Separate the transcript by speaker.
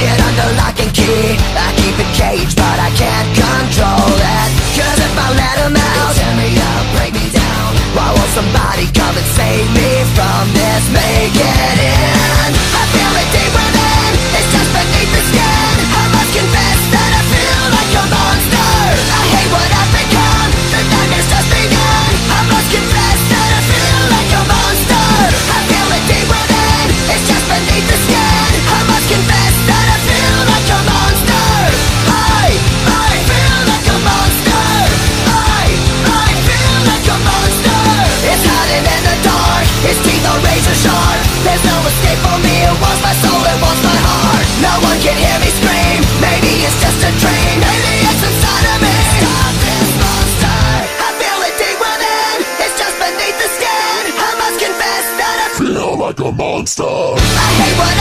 Speaker 1: Hid under lock and key I keep it caged but one can hear me scream. Maybe it's just a dream. Maybe it's inside of me. Stop this monster. I feel it deep within. It's just beneath the skin. I must confess that I
Speaker 2: Feel like a monster.
Speaker 1: I hate what